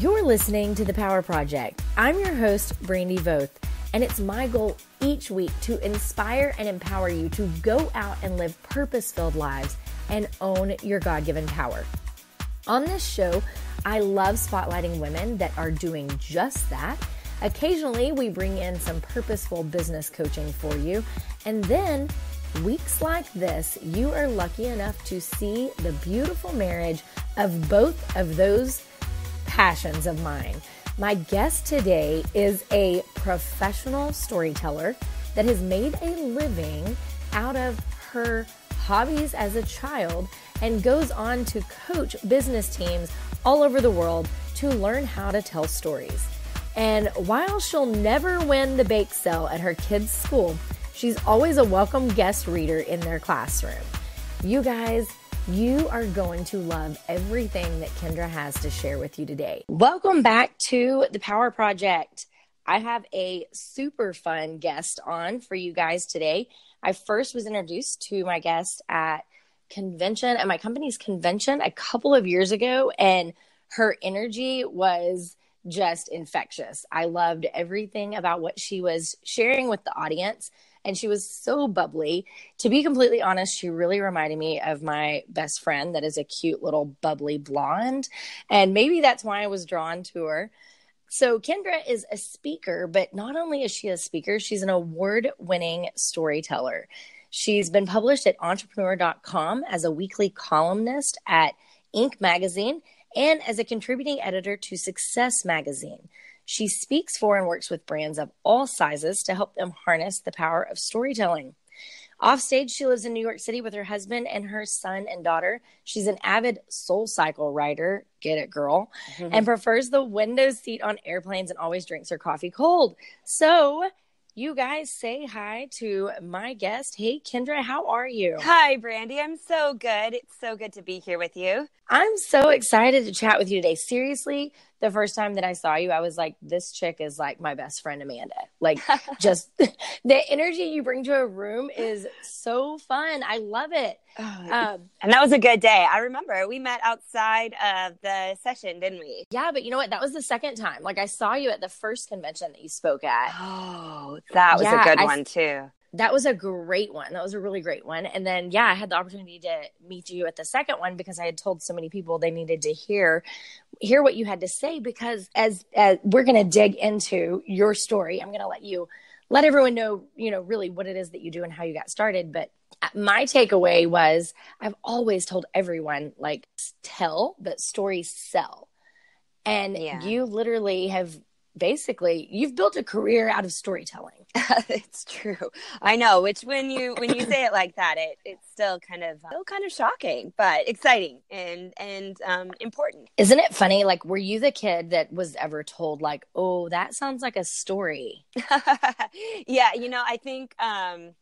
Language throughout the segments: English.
You're listening to The Power Project. I'm your host, Brandi Voth, and it's my goal each week to inspire and empower you to go out and live purpose filled lives and own your God given power. On this show, I love spotlighting women that are doing just that. Occasionally, we bring in some purposeful business coaching for you, and then Weeks like this, you are lucky enough to see the beautiful marriage of both of those passions of mine. My guest today is a professional storyteller that has made a living out of her hobbies as a child and goes on to coach business teams all over the world to learn how to tell stories. And while she'll never win the bake sale at her kids' school, she's always a welcome guest reader in their classroom. You guys, you are going to love everything that Kindra has to share with you today. Welcome back to the Power Project. I have a super fun guest on for you guys today. I first was introduced to my guest at convention at my company's convention a couple of years ago and her energy was just infectious. I loved everything about what she was sharing with the audience and she was so bubbly. To be completely honest, she really reminded me of my best friend that is a cute little bubbly blonde. And maybe that's why I was drawn to her. So, Kindra is a speaker, but not only is she a speaker, she's an award winning storyteller. She's been published at entrepreneur.com as a weekly columnist at Inc. magazine and as a contributing editor to Success magazine. She speaks for and works with brands of all sizes to help them harness the power of storytelling. Offstage, she lives in New York City with her husband and her son and daughter. She's an avid SoulCycle writer, get it, girl, mm-hmm. and prefers the window seat on airplanes and always drinks her coffee cold. So, you guys say hi to my guest. Hey, Kindra, how are you? Hi, Brandi. I'm so good. It's so good to be here with you. I'm so excited to chat with you today. Seriously, the first time that I saw you, I was like, this chick is like my best friend, Amanda. Like, just the energy you bring to a room is so fun. I love it. Oh, um, and that was a good day. I remember we met outside of the session, didn't we? Yeah, but you know what? That was the second time. Like, I saw you at the first convention that you spoke at. Oh, that was yeah, a good I, one, too that was a great one. That was a really great one. And then, yeah, I had the opportunity to meet you at the second one because I had told so many people they needed to hear hear what you had to say. Because as, as we're going to dig into your story, I'm going to let you let everyone know, you know, really what it is that you do and how you got started. But uh, my takeaway was I've always told everyone like tell, but stories sell. And yeah. you literally have basically you've built a career out of storytelling. It's true. I know which when you when you say it like that it it's still kind of still kind of shocking but exciting and and um important. Isn't it funny like were you the kid that was ever told like oh that sounds like a story yeah you know i think um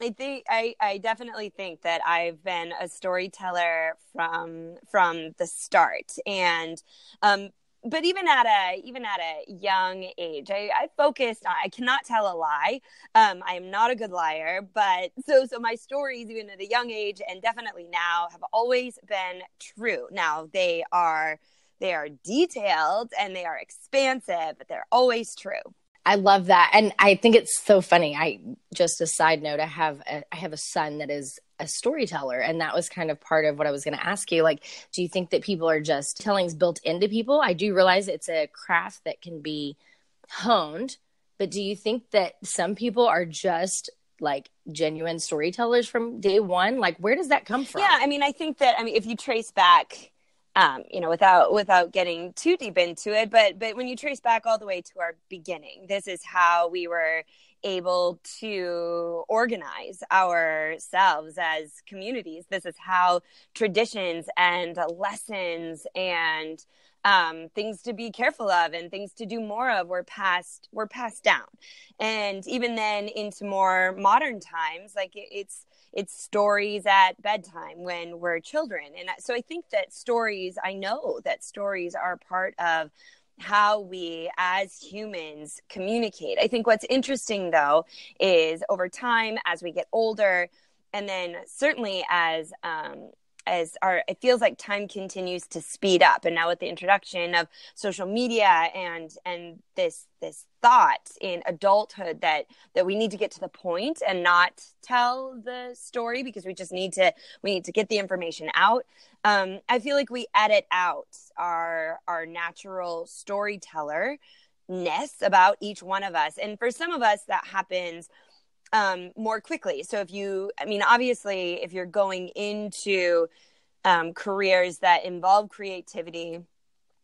I think I, I definitely think that I've been a storyteller from from the start, and um, but even at a even at a young age i, I focused i cannot tell a lie. Um, i am not a good liar but so so my stories even at a young age and definitely now have always been true. Now they are they are detailed and they are expansive but they're always true I love that, and I think it's so funny. I just a side note. I have a, I have a son that is a storyteller, and that was kind of part of what I was going to ask you. Like, do you think that people are just tellings built into people? I do realize it's a craft that can be honed, but do you think that some people are just like genuine storytellers from day one? Like, where does that come from? Yeah, I mean, I think that I mean, if you trace back um, you know, without without getting too deep into it, but but when you trace back all the way to our beginning, this is how we were able to organize ourselves as communities. This is how traditions and lessons and um, things to be careful of and things to do more of were passed were passed down. And even then into more modern times, like it, it's it's stories at bedtime when we're children. And so I think that stories, I know that stories are part of how we as humans communicate. I think what's interesting though is over time, as we get older, and then certainly as um, as our it feels like time continues to speed up. And now with the introduction of social media and and this this thought in adulthood that that we need to get to the point and not tell the story because we just need to we need to get the information out um, i feel like we edit out our our natural storyteller ness about each one of us. And for some of us that happens um, more quickly. So if you, I mean, obviously, if you're going into um, careers that involve creativity,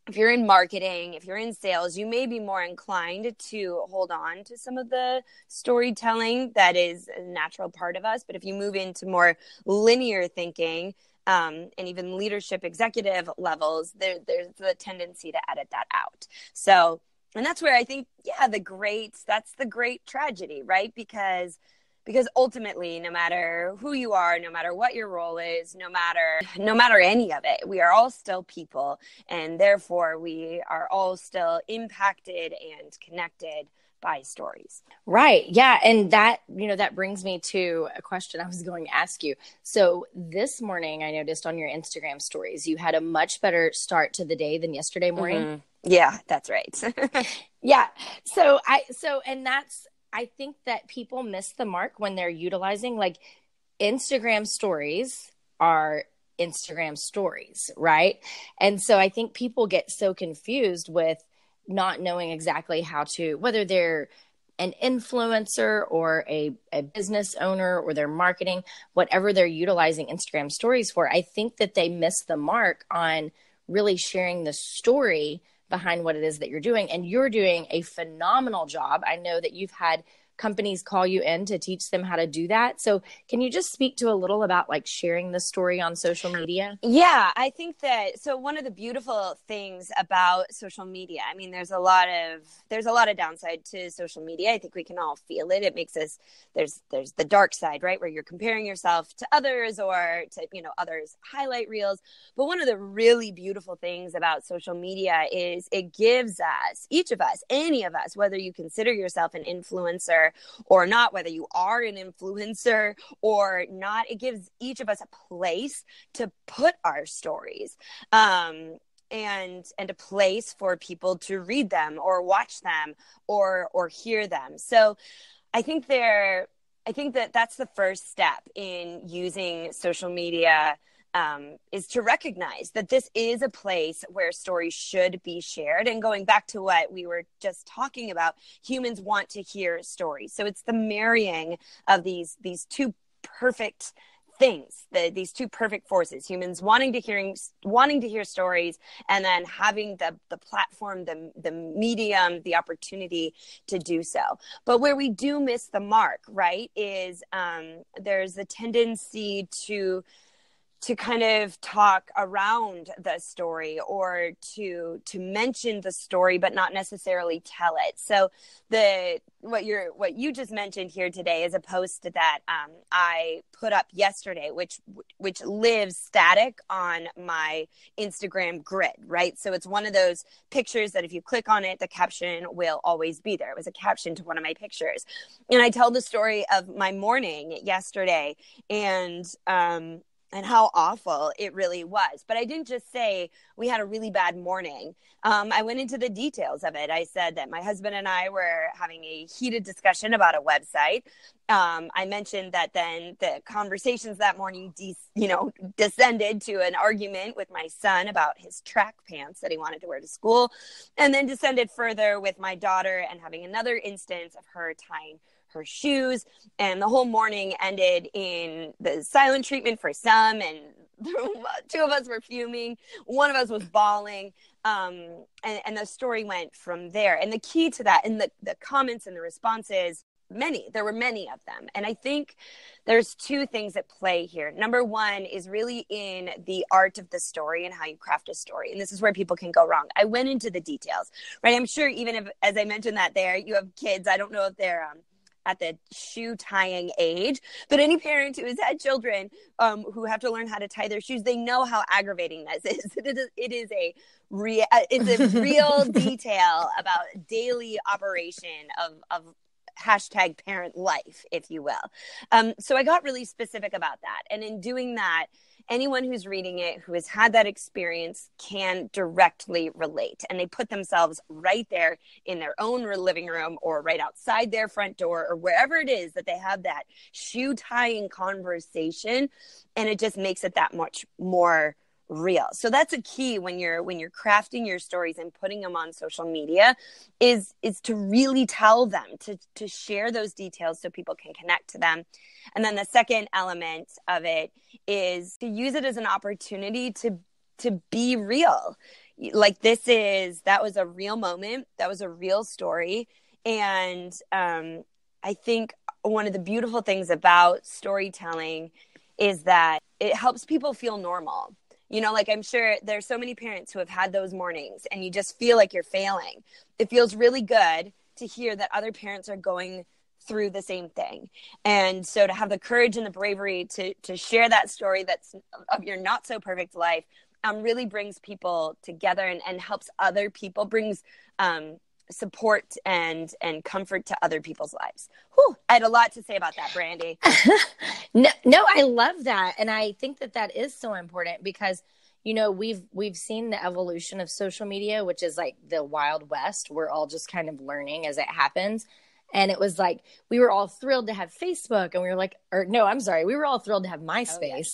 if you're in marketing, if you're in sales, you may be more inclined to hold on to some of the storytelling that is a natural part of us. But if you move into more linear thinking, um, and even leadership executive levels, there, there's the tendency to edit that out. So and that's where i think yeah the great that's the great tragedy right? Because because ultimately no matter who you are no matter what your role is no matter no matter any of it we are all still people. And therefore we are all still impacted and connected by stories. Right. Yeah. And that, you know, that brings me to a question I was going to ask you. So this morning, I noticed on your Instagram stories, you had a much better start to the day than yesterday morning. Mm-hmm. Yeah, that's right. yeah. So I so and that's I think that people miss the mark when they're utilizing like Instagram stories are Instagram stories, right? And so I think people get so confused with not knowing exactly how to whether they're an influencer or a, a business owner or they're marketing, whatever they're utilizing Instagram stories for, I think that they miss the mark on really sharing the story behind what it is that you're doing. And you're doing a phenomenal job. I know that you've had companies call you in to teach them how to do that. So, can you just speak to a little about like sharing the story on social media? Yeah, I think that so one of the beautiful things about social media, I mean there's a lot of there's a lot of downside to social media. I think we can all feel it. It makes us there's there's the dark side, right, where you're comparing yourself to others or to, you know, others highlight reels. But one of the really beautiful things about social media is it gives us, each of us, any of us, whether you consider yourself an influencer or not, whether you are an influencer or not. It gives each of us a place to put our stories. Um, and and a place for people to read them or watch them or or hear them so i think there i think that that's the first step in using social media um, is to recognize that this is a place where stories should be shared. And going back to what we were just talking about, humans want to hear stories. So it's the marrying of these these two perfect things the, these two perfect forces humans wanting to hearing wanting to hear stories and then having the the platform the the medium the opportunity to do so but where we do miss the mark right is um, there's a tendency to to kind of talk around the story or to to mention the story but not necessarily tell it. So the what you're what you just mentioned here today is a post that um, i put up yesterday which which lives static on my instagram grid right? So it's one of those pictures that if you click on it the caption will always be there. It was a caption to one of my pictures. And i tell the story of my morning yesterday and um and how awful it really was. But I didn't just say we had a really bad morning. Um, I went into the details of it. I said that my husband and I were having a heated discussion about a website. Um, I mentioned that then the conversations that morning, de- you know, descended to an argument with my son about his track pants that he wanted to wear to school, and then descended further with my daughter and having another instance of her tying her shoes. And the whole morning ended in the silent treatment for some, and two of us were fuming. One of us was bawling. Um, and, and the story went from there. And the key to that, and the, the comments and the responses, many, there were many of them. And I think there's two things at play here. Number one is really in the art of the story and how you craft a story. And this is where people can go wrong. I went into the details, right? I'm sure even if, as I mentioned that there, you have kids, I don't know if they're, um, at the shoe tying age. But any parent who has had children um, who have to learn how to tie their shoes, they know how aggravating this is. It is, it is a real, it's a real detail about daily operation of, of hashtag parent life, if you will. Um, so I got really specific about that. And in doing that, anyone who's reading it who has had that experience can directly relate. And they put themselves right there in their own living room or right outside their front door or wherever it is that they have that shoe tying conversation. And it just makes it that much more real. So that's a key when you're when you're crafting your stories and putting them on social media is is to really tell them to to share those details so people can connect to them. And then the second element of it is to use it as an opportunity to to be real. Like this is that was a real moment. That was a real story. And um i think one of the beautiful things about storytelling is that it helps people feel normal you know like i'm sure there's so many parents who have had those mornings and you just feel like you're failing. It feels really good to hear that other parents are going through the same thing. And so to have the courage and the bravery to to share that story that's of your not so perfect life um, really brings people together and, and helps other people brings um, support and and comfort to other people's lives. Whew, I had a lot to say about that, Brandi. no, no, I love that, and I think that that is so important because you know we've we've seen the evolution of social media, which is like the wild west. We're all just kind of learning as it happens. And it was like we were all thrilled to have Facebook, and we were like, or no, I'm sorry, we were all thrilled to have MySpace. Oh, yeah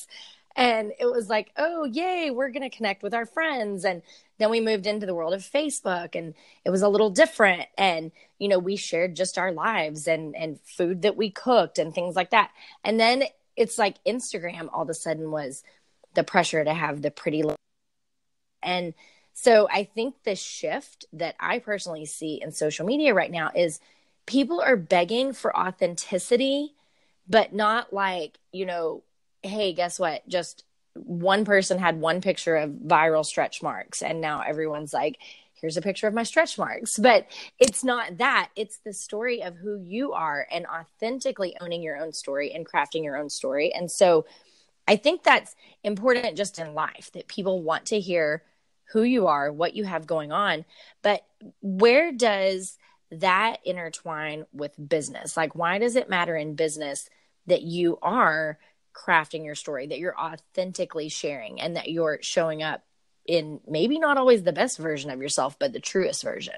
and it was like oh yay we're going to connect with our friends and then we moved into the world of facebook and it was a little different. And you know we shared just our lives and and food that we cooked and things like that. And then it's like instagram all of a sudden was the pressure to have the pretty look. And so i think the shift that i personally see in social media right now is people are begging for authenticity but not like you know hey, guess what? Just one person had one picture of viral stretch marks, and now everyone's like, here's a picture of my stretch marks. But it's not that. It's the story of who you are and authentically owning your own story and crafting your own story. And so I think that's important just in life that people want to hear who you are, what you have going on. But where does that intertwine with business? Like, why does it matter in business that you are crafting your story, that you're authentically sharing, and that you're showing up in maybe not always the best version of yourself, but the truest version.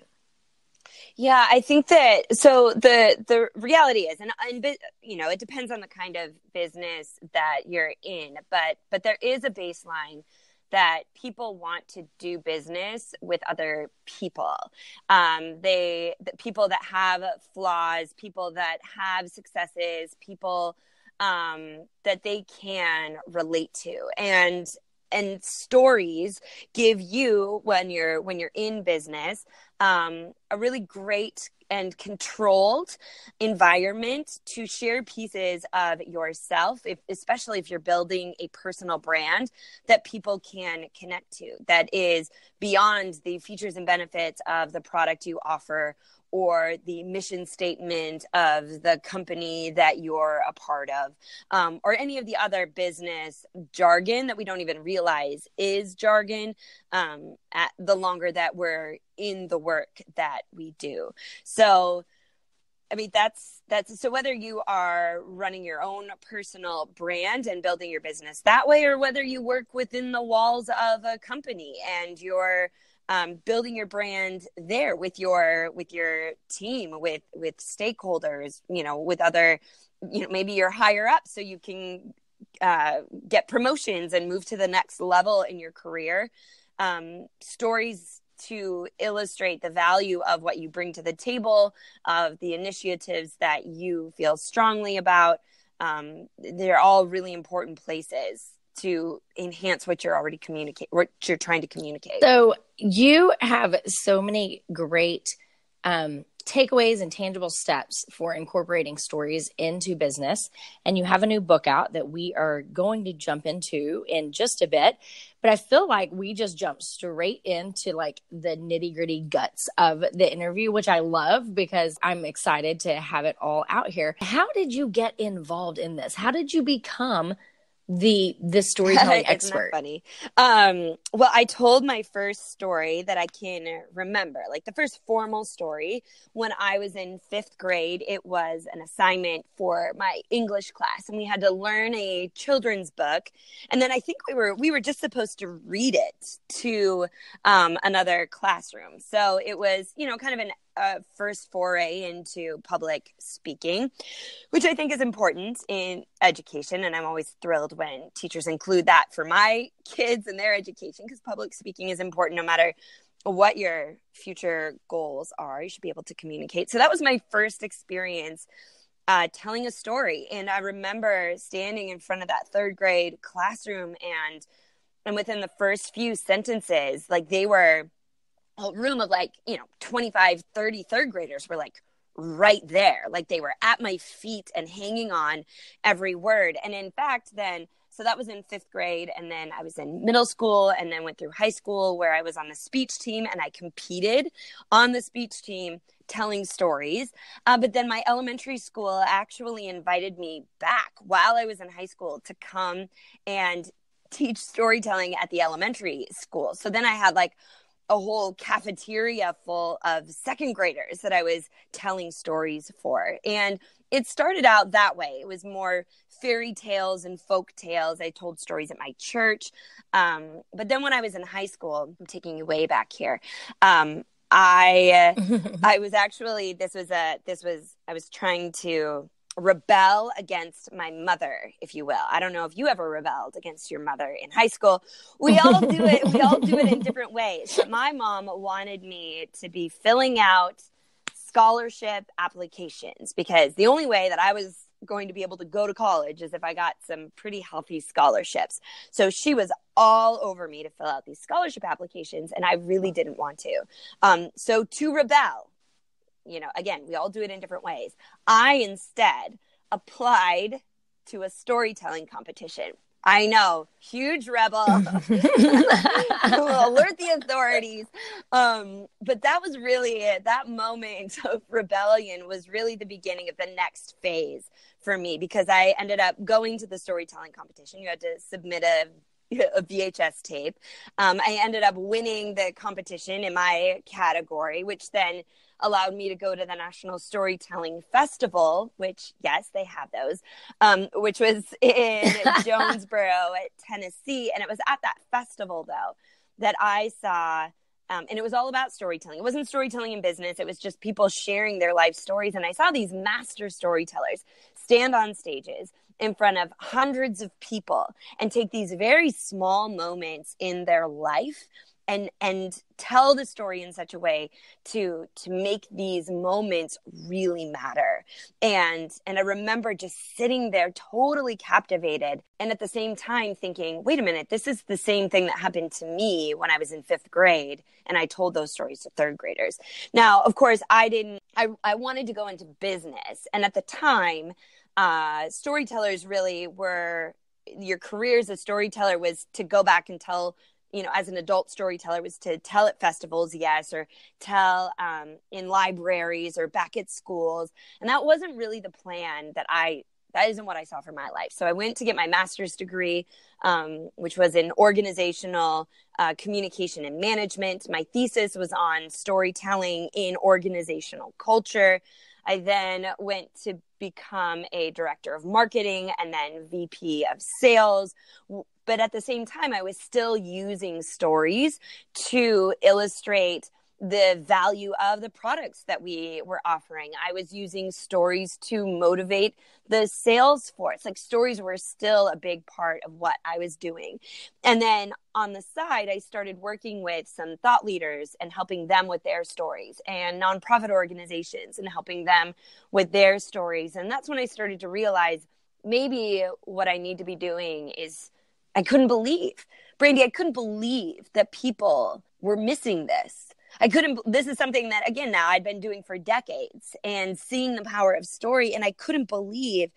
Yeah, I think that so the the reality is, and, and you know, it depends on the kind of business that you're in, but but there is a baseline that people want to do business with other people. Um, they the people that have flaws, people that have successes, people um, that they can relate to. And and stories give you when you're when you're in business um, a really great and controlled environment to share pieces of yourself if, especially if you're building a personal brand that people can connect to that is beyond the features and benefits of the product you offer or the mission statement of the company that you're a part of, um, or any of the other business jargon that we don't even realize is jargon um, at the longer that we're in the work that we do. So, I mean, that's that's so whether you are running your own personal brand and building your business that way, or whether you work within the walls of a company and you're um, building your brand there with your with your team with with stakeholders you know with other you know maybe you're higher up so you can uh, get promotions and move to the next level in your career. Um, stories to illustrate the value of what you bring to the table of the initiatives that you feel strongly about. Um, they're all really important places to enhance what you're already communicate what you're trying to communicate. So you have so many great um, takeaways and tangible steps for incorporating stories into business. And you have a new book out that we are going to jump into in just a bit. But i feel like we just jumped straight into like the nitty gritty guts of the interview which i love because i'm excited to have it all out here. How did you get involved in this? How did you become the the storytelling expert. funny. Um, well, I told my first story that I can remember, like the first formal story when I was in fifth grade. It was an assignment for my English class, and we had to learn a children's book. And then I think we were we were just supposed to read it to um, another classroom. So it was, you know, kind of an a first foray into public speaking, which I think is important in education. And I'm always thrilled when teachers include that for my kids and their education because public speaking is important no matter what your future goals are. You should be able to communicate. So that was my first experience. Uh, telling a story and i remember standing in front of that third grade classroom and and within the first few sentences like they were a room of like, you know, 25, 30 third graders were like right there. Like they were at my feet and hanging on every word. And in fact, then, so that was in fifth grade. And then I was in middle school and then went through high school where I was on the speech team and I competed on the speech team telling stories. Uh, but then my elementary school actually invited me back while I was in high school to come and teach storytelling at the elementary school. So then I had like a whole cafeteria full of second graders that I was telling stories for. And it started out that way. It was more fairy tales and folk tales. I told stories at my church. Um, but then when I was in high school, I'm taking you way back here. Um, I I was actually this was a this was I was trying to rebel against my mother, if you will. I don't know if you ever rebelled against your mother in high school. We all do it. we all do it in different ways. But my mom wanted me to be filling out scholarship applications because the only way that I was going to be able to go to college is if I got some pretty healthy scholarships. So she was all over me to fill out these scholarship applications, and I really didn't want to. Um, so to rebel, you know, again, we all do it in different ways. I instead applied to a storytelling competition. I know, huge rebel. alert the authorities. Um, but that was really it. That moment of rebellion was really the beginning of the next phase for me because I ended up going to the storytelling competition. You had to submit a a VHS tape. Um, I ended up winning the competition in my category, which then allowed me to go to the National Storytelling Festival, which, yes, they have those, um, which was in Jonesborough, Tennessee. And it was at that festival, though, that I saw. Um, and it was all about storytelling. It wasn't storytelling in business. It was just people sharing their life stories. And I saw these master storytellers stand on stages in front of hundreds of people and take these very small moments in their life and and tell the story in such a way to to make these moments really matter. And and i remember just sitting there totally captivated and at the same time thinking wait a minute this is the same thing that happened to me when i was in fifth grade and i told those stories to third graders. Now of course i didn't i, I wanted to go into business. And at the time uh, storytellers really were your career as a storyteller was to go back and tell you know as an adult storyteller was to tell at festivals yes or tell um, in libraries or back at schools. And that wasn't really the plan that i that isn't what i saw for my life. So i went to get my master's degree um, which was in organizational uh, communication and management. My thesis was on storytelling in organizational culture I then went to become a director of marketing and then VP of sales. But at the same time, I was still using stories to illustrate the value of the products that we were offering. I was using stories to motivate the sales force. Like stories were still a big part of what I was doing. And then on the side, I started working with some thought leaders and helping them with their stories and nonprofit organizations and helping them with their stories. And that's when I started to realize maybe what I need to be doing is I couldn't believe. Brandi, I couldn't believe that people were missing this I couldn't, this is something that, again, now I'd been doing for decades and seeing the power of story. And I couldn't believe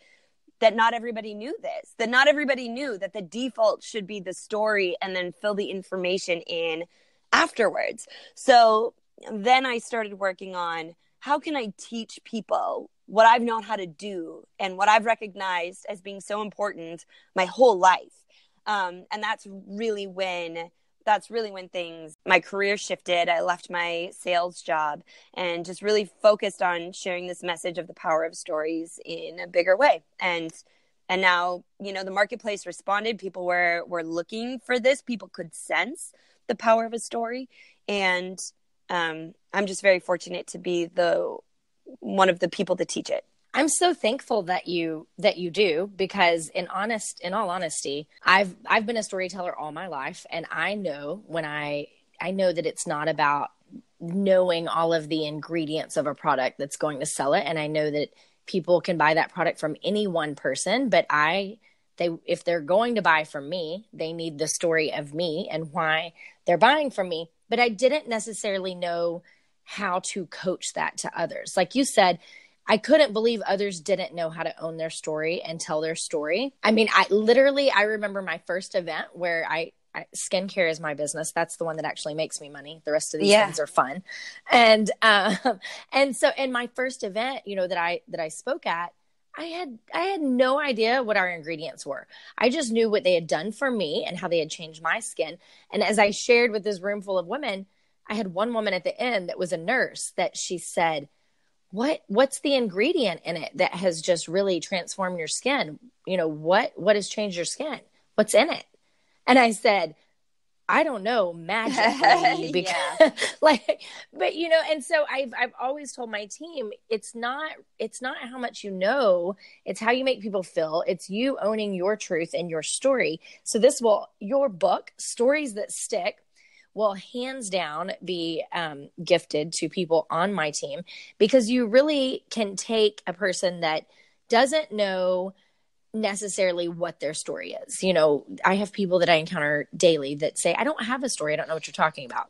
that not everybody knew this, that not everybody knew that the default should be the story and then fill the information in afterwards. So then I started working on how can I teach people what I've known how to do and what I've recognized as being so important my whole life. Um, and that's really when that's really when things my career shifted. I left my sales job and just really focused on sharing this message of the power of stories in a bigger way. And and now you know the marketplace responded. People were were looking for this. People could sense the power of a story. And um, i'm just very fortunate to be the one of the people to teach it I'm so thankful that you that you do because in honest in all honesty, I've I've been a storyteller all my life and I know when I I know that it's not about knowing all of the ingredients of a product that's going to sell it and I know that people can buy that product from any one person, but I they if they're going to buy from me, they need the story of me and why they're buying from me. But I didn't necessarily know how to coach that to others. Like you said, I couldn't believe others didn't know how to own their story and tell their story. I mean, I literally I remember my first event where I, I skincare is my business. That's the one that actually makes me money. The rest of these yeah. things are fun. And um and so in my first event, you know, that I that I spoke at, I had I had no idea what our ingredients were. I just knew what they had done for me and how they had changed my skin. And as I shared with this room full of women, I had one woman at the end that was a nurse that she said, what what's the ingredient in it that has just really transformed your skin? You know what what has changed your skin? What's in it? And i said i don't know magic because yeah. like but you know and so i've i've always told my team it's not it's not how much you know it's how you make people feel. It's you owning your truth and your story. So this will your book stories that stick will hands down be um, gifted to people on my team because you really can take a person that doesn't know necessarily what their story is. You know, I have people that I encounter daily that say, I don't have a story. I don't know what you're talking about.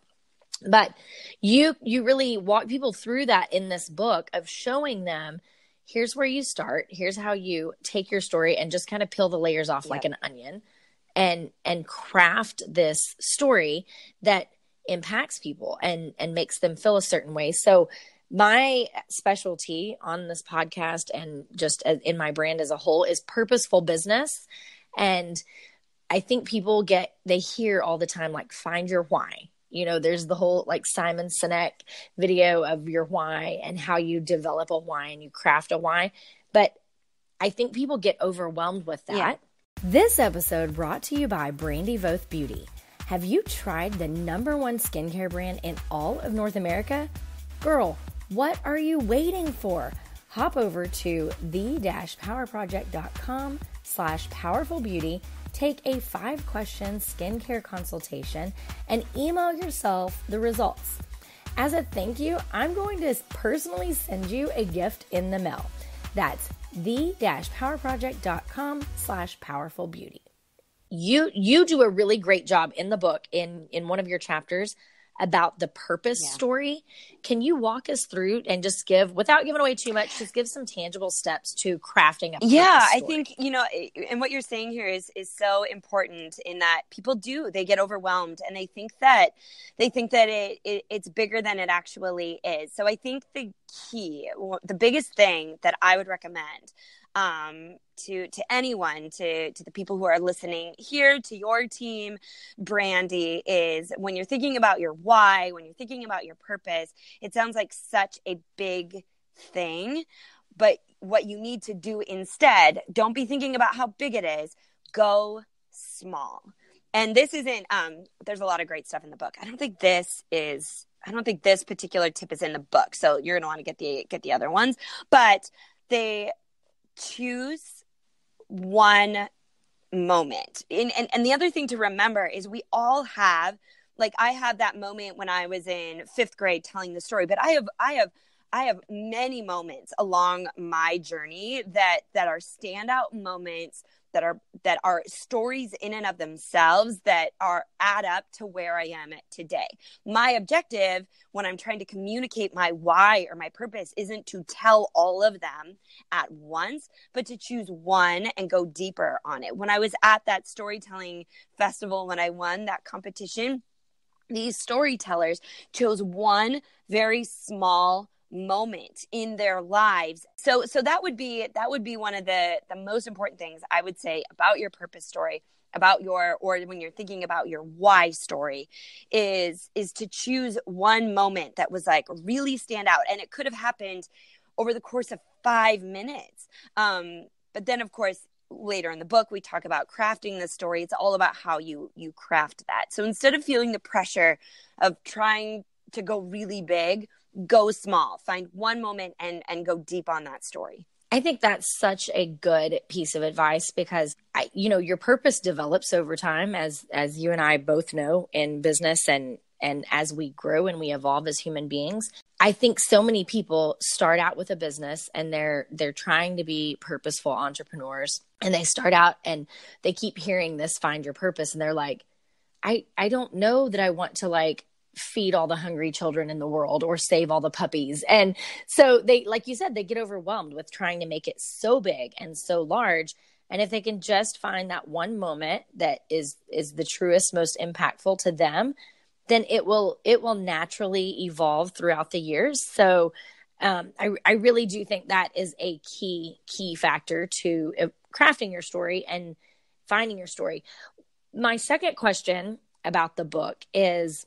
But you you really walk people through that in this book of showing them here's where you start, here's how you take your story and just kind of peel the layers off yep. like an onion and and craft this story that impacts people and and makes them feel a certain way. So my specialty on this podcast and just in my brand as a whole is purposeful business. And i think people get they hear all the time like find your why. You know there's the whole like simon sinek video of your why and how you develop a why and you craft a why. But i think people get overwhelmed with that. Yeah this episode brought to you by Brandi Voth Beauty. Have you tried the number one skincare brand in all of North America? Girl, what are you waiting for? Hop over to the-powerproject.com slash powerful beauty, take a five question skincare consultation, and email yourself the results. As a thank you, I'm going to personally send you a gift in the mail. That's the-powerproject.com slash powerful beauty. You you do a really great job in the book in in one of your chapters about the purpose yeah. story. Can you walk us through and just give, without giving away too much, just give some tangible steps to crafting a yeah i think you know and what you're saying here is is so important in that people do they get overwhelmed and they think that they think that it, it it's bigger than it actually is so i think the key the biggest thing that i would recommend um, to to anyone to to the people who are listening here to your team brandi is when you're thinking about your why when you're thinking about your purpose it sounds like such a big thing but what you need to do instead don't be thinking about how big it is go small. And this isn't um there's a lot of great stuff in the book. I don't think this is i don't think this particular tip is in the book so you're going to want to get the get the other ones but they choose one moment. And, and and the other thing to remember is we all have like I have that moment when I was in 5th grade telling the story, but I have I have I have many moments along my journey that that are standout moments that are that are stories in and of themselves that are add up to where I am at today. My objective when I'm trying to communicate my why or my purpose isn't to tell all of them at once, but to choose one and go deeper on it. When I was at that storytelling festival when I won that competition, these storytellers chose one very small moment in their lives. So so that would be that would be one of the the most important things i would say about your purpose story about your or when you're thinking about your why story is is to choose one moment that was like really stand out. And it could have happened over the course of 5 minutes. Um but then of course later in the book we talk about crafting the story. It's all about how you you craft that. So instead of feeling the pressure of trying to go really big go small find one moment and and go deep on that story I think that's such a good piece of advice because I, you know, your purpose develops over time as as you and I both know in business and and as we grow and we evolve as human beings. I think so many people start out with a business and they're they're trying to be purposeful entrepreneurs and they start out and they keep hearing this find your purpose and they're like I I don't know that I want to like feed all the hungry children in the world or save all the puppies. And so they, like you said, they get overwhelmed with trying to make it so big and so large. And if they can just find that one moment that is is the truest, most impactful to them, then it will it will naturally evolve throughout the years. So um, I, I really do think that is a key key factor to uh, crafting your story and finding your story. My second question about the book is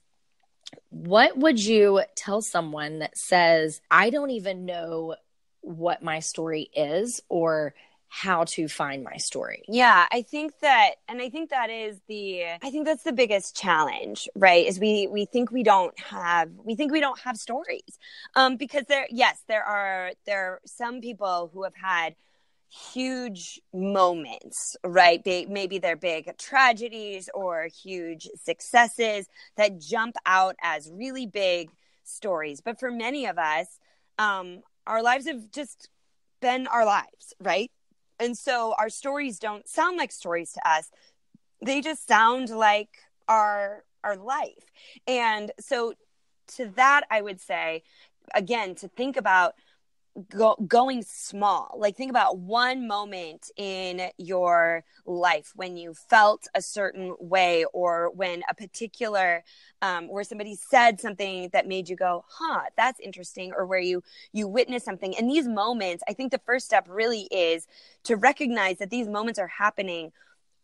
what would you tell someone that says, I don't even know what my story is or how to find my story. Yeah, I think that and I think that is the I think that's the biggest challenge, right? Is we we think we don't have we think we don't have stories. Um because there yes, there are there are some people who have had huge moments, right? Maybe they're big tragedies or huge successes that jump out as really big stories. But for many of us, um, our lives have just been our lives, right? And so our stories don't sound like stories to us. They just sound like our our life. And so to that I would say again to think about go, going small. Like think about one moment in your life when you felt a certain way or when a particular um, where somebody said something that made you go huh that's interesting or where you you witness something. And these moments i think the first step really is to recognize that these moments are happening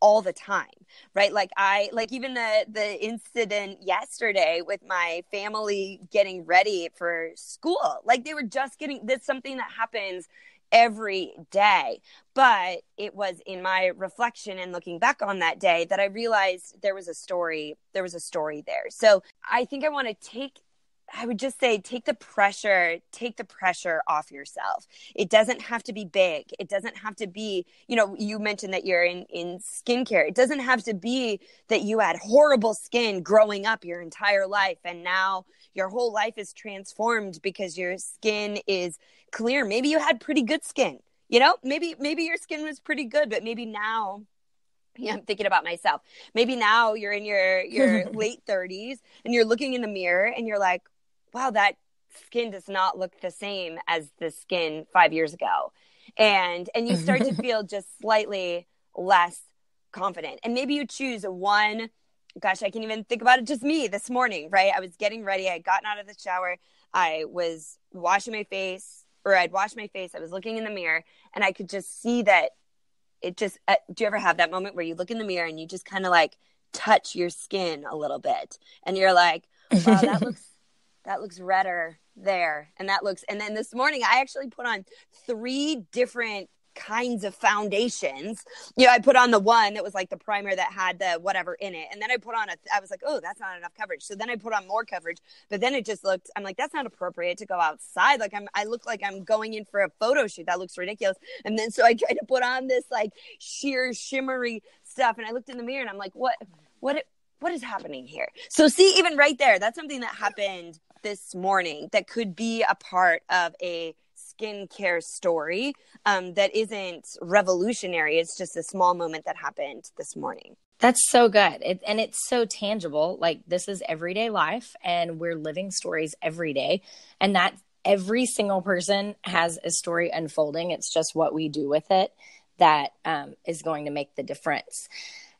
all the time right? Like i like even the the incident yesterday with my family getting ready for school like they were just getting this something that happens every day. But it was in my reflection and looking back on that day that i realized there was a story there was a story there. So i think i want to take I would just say take the pressure, take the pressure off yourself. It doesn't have to be big. It doesn't have to be, you know, you mentioned that you're in in skincare. It doesn't have to be that you had horrible skin growing up your entire life and now your whole life is transformed because your skin is clear. Maybe you had pretty good skin. You know, maybe maybe your skin was pretty good, but maybe now yeah, I'm thinking about myself. Maybe now you're in your your late 30s and you're looking in the mirror and you're like, wow, that skin does not look the same as the skin five years ago. And and you start to feel just slightly less confident. And maybe you choose one gosh, I can even think about it just me this morning, right? I was getting ready, I had gotten out of the shower, I was washing my face, or I'd washed my face, I was looking in the mirror, and I could just see that it just uh, do you ever have that moment where you look in the mirror and you just kind of like touch your skin a little bit and you're like wow that looks that looks redder there. And that looks and then this morning i actually put on three different kinds of foundations. You know i put on the one that was like the primer that had the whatever in it. And then i put on a i was like oh that's not enough coverage. So then i put on more coverage but then it just looked i'm like that's not appropriate to go outside. Like i'm i look like i'm going in for a photo shoot that looks ridiculous. And then so i tried to put on this like sheer shimmery stuff. And i looked in the mirror and i'm like what what what is happening here? So see, even right there, that's something that happened this morning that could be a part of a skincare story um, that isn't revolutionary. It's just a small moment that happened this morning. That's so good. It, and it's so tangible. Like this is everyday life and we're living stories every day. And that every single person has a story unfolding. It's just what we do with it that um, is going to make the difference.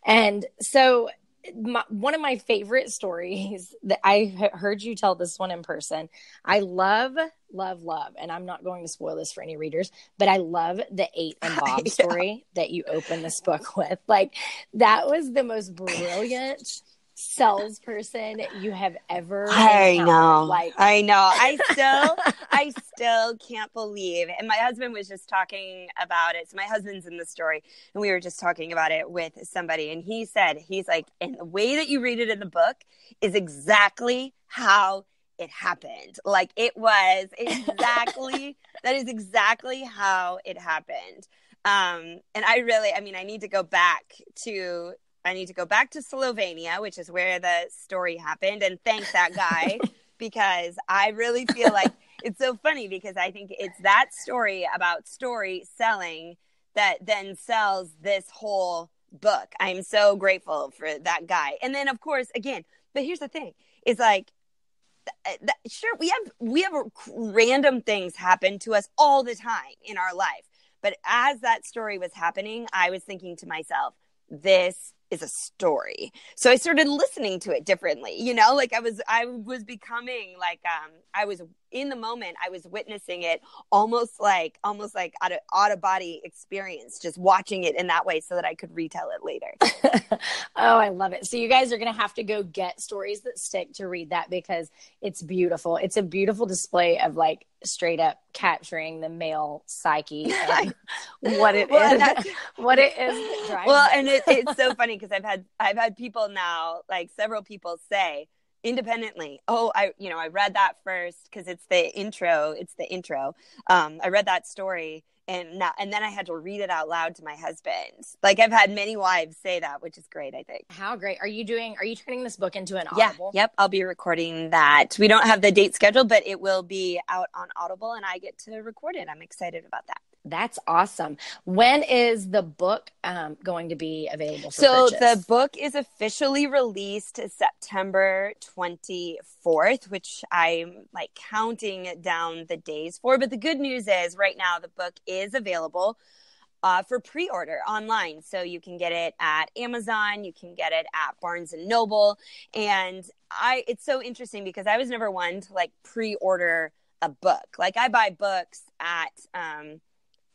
And so my, one of my favorite stories that I heard you tell this one in person. I love, love, love, and I'm not going to spoil this for any readers, but I love the eight and Bob yeah. story that you open this book with. Like that was the most brilliant salesperson you have ever I know. Like I know. I still I still can't believe and my husband was just talking about it. So my husband's in the story and we were just talking about it with somebody and he said he's like and the way that you read it in the book is exactly how it happened. Like it was exactly that is exactly how it happened. Um and I really I mean I need to go back to I need to go back to Slovenia, which is where the story happened, and thank that guy because I really feel like it's so funny because I think it's that story about story selling that then sells this whole book. I'm so grateful for that guy. And then, of course, again, but here's the thing: is like sure we have we have random things happen to us all the time in our life but as that story was happening i was thinking to myself this is a story. So I started listening to it differently, you know, like I was I was becoming like um I was in the moment I was witnessing it almost like almost like out of out of body experience, just watching it in that way so that I could retell it later. oh, I love it. So you guys are gonna have to go get stories that stick to read that because it's beautiful. It's a beautiful display of like straight up capturing the male psyche and what it well, is, what it is well and it, it's so funny because i've had i've had people now like several people say independently. Oh i you know i read that first because it's the intro it's the intro. Um i read that story and now and then i had to read it out loud to my husband. Like i've had many wives say that which is great i think. How great. Are you doing are you turning this book into an audible? yeah yep i'll be recording that. We don't have the date scheduled but it will be out on audible and i get to record it. I'm excited about that that's awesome. When is the book um, going to be available? so purchase? the book is officially released September 24th, which I'm like counting down the days for. But the good news is right now the book is available uh, for pre-order online. So you can get it at Amazon, you can get it at Barnes and Noble. And I it's so interesting because I was never one to like pre-order a book. Like I buy books at um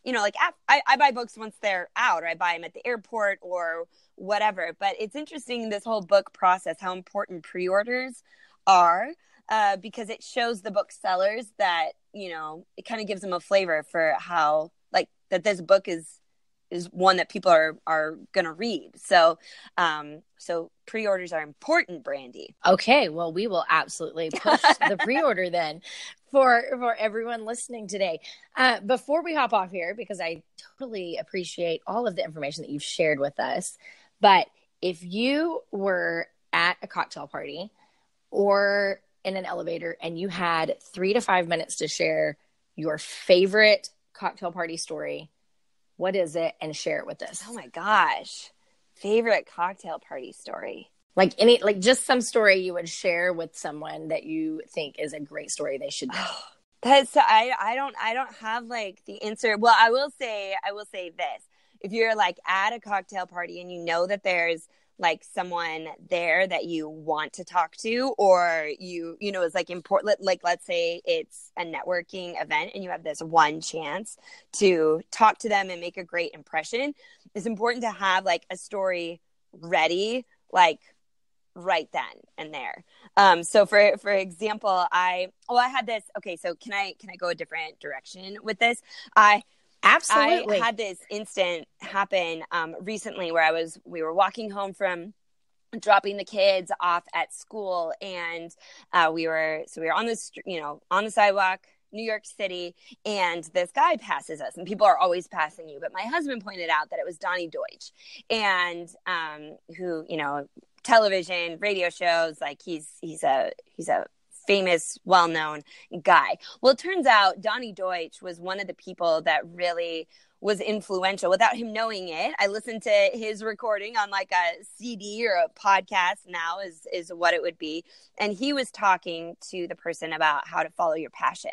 you know, like I, I buy books once they're out, or I buy them at the airport or whatever. But it's interesting this whole book process, how important pre-orders are, uh, because it shows the booksellers that you know it kind of gives them a flavor for how like that this book is is one that people are are gonna read. So, um, so pre-orders are important, Brandi. Okay, well, we will absolutely push the pre-order then for for everyone listening today. Uh, before we hop off here, because I totally appreciate all of the information that you've shared with us, but if you were at a cocktail party or in an elevator and you had three to five minutes to share your favorite cocktail party story what is it? And share it with us. Oh my gosh. Favorite cocktail party story. Like any like just some story you would share with someone that you think is a great story they should know. That's I I don't I don't have like the answer. Well, I will say I will say this. If you're like at a cocktail party and you know that there's like someone there that you want to talk to or you you know is like important like let's say it's a networking event and you have this one chance to talk to them and make a great impression it's important to have like a story ready like right then and there. Um so for for example i oh i had this okay so can i can i go a different direction with this? I Absolutely. I had this instant happen um, recently where I was, we were walking home from dropping the kids off at school and uh, we were, so we were on the, you know, on the sidewalk, New York City, and this guy passes us, and people are always passing you. But my husband pointed out that it was Donny Deutsch, and um, who, you know, television, radio shows, like he's he's a he's a famous, well known guy. Well, it turns out Donny Deutsch was one of the people that really was influential without him knowing it. I listened to his recording on like a CD or a podcast now is is what it would be. And he was talking to the person about how to follow your passion.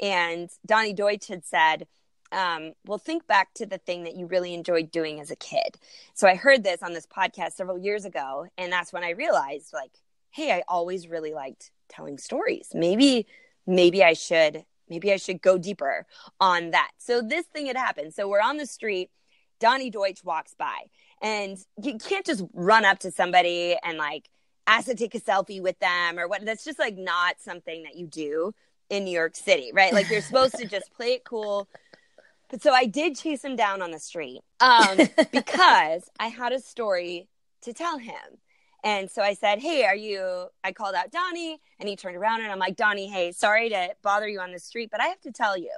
And Donny Deutsch had said, um, well, think back to the thing that you really enjoyed doing as a kid. So I heard this on this podcast several years ago, and that's when I realized, like, hey, I always really liked telling stories. Maybe, maybe I should, maybe I should go deeper on that. So this thing had happened. So we're on the street. Donny Deutsch walks by, and you can't just run up to somebody and like ask to take a selfie with them or what. That's just like not something that you do in New York City, right? Like you're supposed to just play it cool. But so I did chase him down on the street um, because I had a story to tell him. And so I said, Hey, are you? I called out Donny and he turned around and I'm like, Donny, hey, sorry to bother you on the street, but I have to tell you,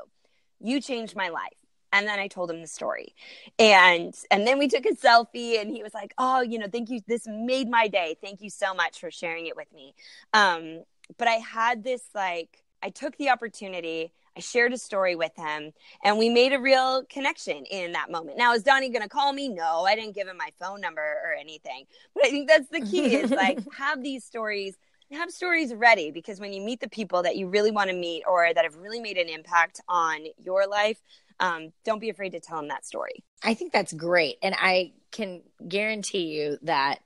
you changed my life. And then I told him the story. And and then we took a selfie and he was like, Oh, you know, thank you. This made my day. Thank you so much for sharing it with me. Um, but I had this like I took the opportunity. I shared a story with him and we made a real connection in that moment. Now, is Donny going to call me? No, I didn't give him my phone number or anything. But I think that's the key is like have these stories, have stories ready because when you meet the people that you really want to meet or that have really made an impact on your life, um, don't be afraid to tell them that story. I think that's great. And I can guarantee you that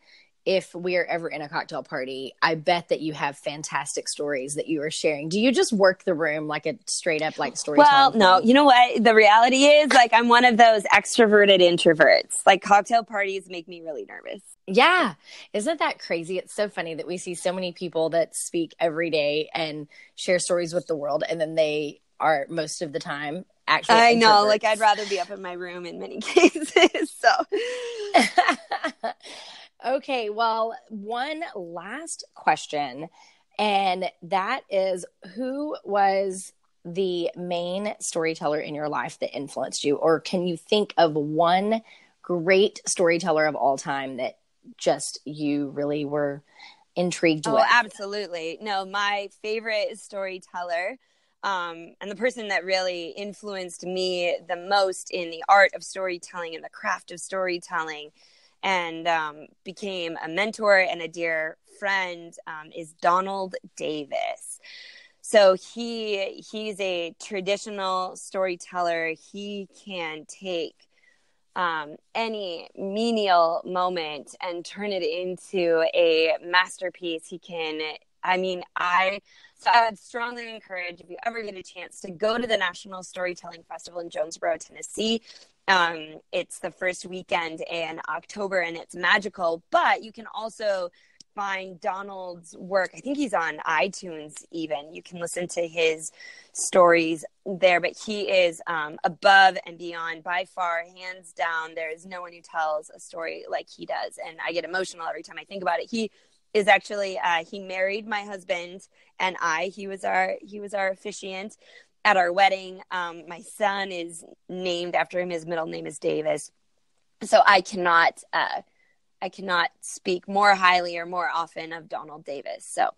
if we are ever in a cocktail party, I bet that you have fantastic stories that you are sharing. Do you just work the room like a straight up like story? Well, no, you know what? The reality is like I'm one of those extroverted introverts. Like cocktail parties make me really nervous. Yeah. Isn't that crazy? It's so funny that we see so many people that speak every day and share stories with the world and then they are most of the time actually I know, like I'd rather be up in my room in many cases. So Okay, well, one last question, and that is who was the main storyteller in your life that influenced you? Or can you think of one great storyteller of all time that just you really were intrigued oh, with? absolutely. No, my favorite storyteller. Um, and the person that really influenced me the most in the art of storytelling and the craft of storytelling and um, became a mentor and a dear friend um, is Donald Davis. So he he's a traditional storyteller. He can take um, any menial moment and turn it into a masterpiece. He can. I mean, I so I would strongly encourage if you ever get a chance to go to the National Storytelling Festival in Jonesborough, Tennessee. Um, it's the first weekend in October and it's magical, but you can also find Donald's work. I think he's on iTunes even. You can listen to his stories there, but he is um, above and beyond by far, hands down. There is no one who tells a story like he does. And I get emotional every time I think about it. He is actually uh, he married my husband and I. He was our he was our officiant at our wedding. Um, my son is named after him. His middle name is Davis. So I cannot, uh, I cannot speak more highly or more often of Donald Davis. So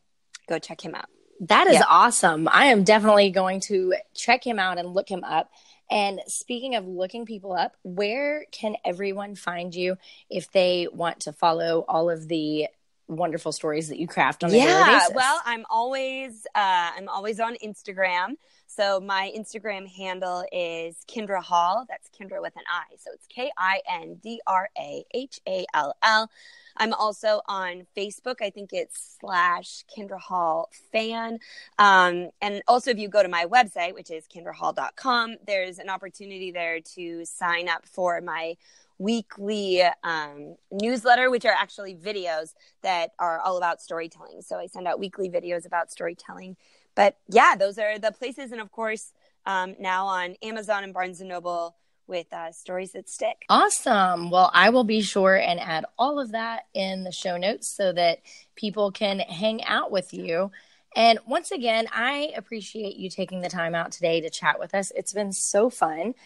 go check him out. That is yeah. awesome. I am definitely going to check him out and look him up. And speaking of looking people up, where can everyone find you if they want to follow all of the wonderful stories that you craft on a yeah? Well, I'm always uh, I'm always on Instagram. So my Instagram handle is Kindra Hall. That's Kindra with an I. So it's K I N D R A H A L L. I'm also on Facebook. I think it's slash Kindra Hall fan. Um, and also, if you go to my website, which is kindrahall.com, there's an opportunity there to sign up for my weekly um, newsletter, which are actually videos that are all about storytelling. So I send out weekly videos about storytelling but yeah, those are the places. And of course, um, now on Amazon and Barnes and Noble with uh, stories that stick. Awesome. Well, I will be sure and add all of that in the show notes so that people can hang out with you. And once again, I appreciate you taking the time out today to chat with us. It's been so fun.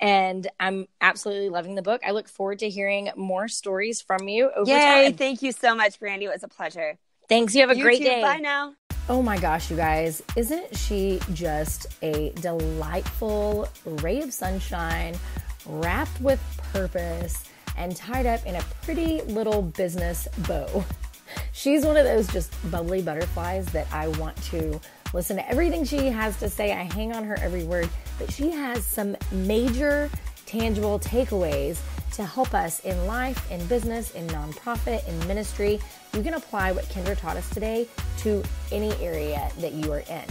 And I'm absolutely loving the book. I look forward to hearing more stories from you over Yay, time. Thank you so much, Brandi. It was a pleasure. Thanks. You have a you great too. day. Bye now. Oh my gosh, you guys, isn't she just a delightful ray of sunshine, wrapped with purpose, and tied up in a pretty little business bow? She's one of those just bubbly butterflies that I want to listen to everything she has to say. I hang on her every word, but she has some major tangible takeaways to help us in life, in business, in nonprofit, in ministry. You can apply what Kindra taught us today to any area that you are in.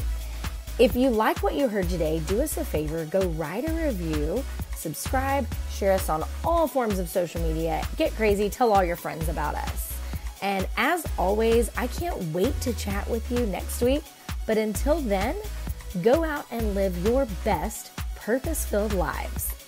If you like what you heard today, do us a favor go write a review, subscribe, share us on all forms of social media, get crazy, tell all your friends about us. And as always, I can't wait to chat with you next week. But until then, go out and live your best purpose filled lives.